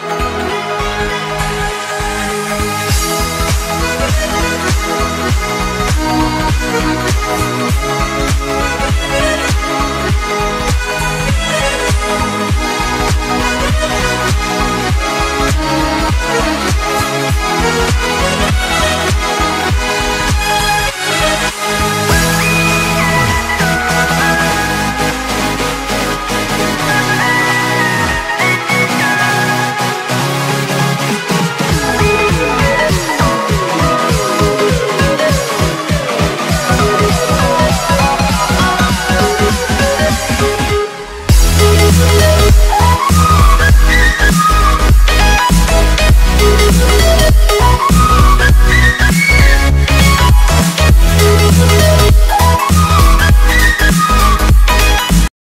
Bye.